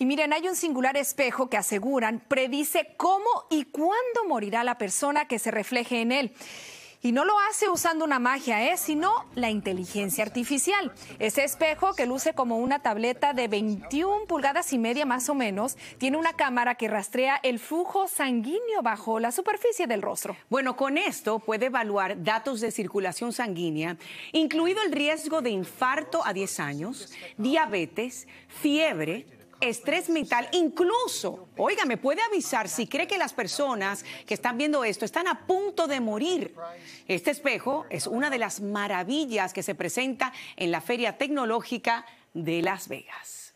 Y miren, hay un singular espejo que aseguran predice cómo y cuándo morirá la persona que se refleje en él. Y no lo hace usando una magia, ¿eh? sino la inteligencia artificial. Ese espejo, que luce como una tableta de 21 pulgadas y media más o menos, tiene una cámara que rastrea el flujo sanguíneo bajo la superficie del rostro. Bueno, con esto puede evaluar datos de circulación sanguínea, incluido el riesgo de infarto a 10 años, diabetes, fiebre, estrés mental, incluso, oiga, me puede avisar si cree que las personas que están viendo esto están a punto de morir. Este espejo es una de las maravillas que se presenta en la Feria Tecnológica de Las Vegas.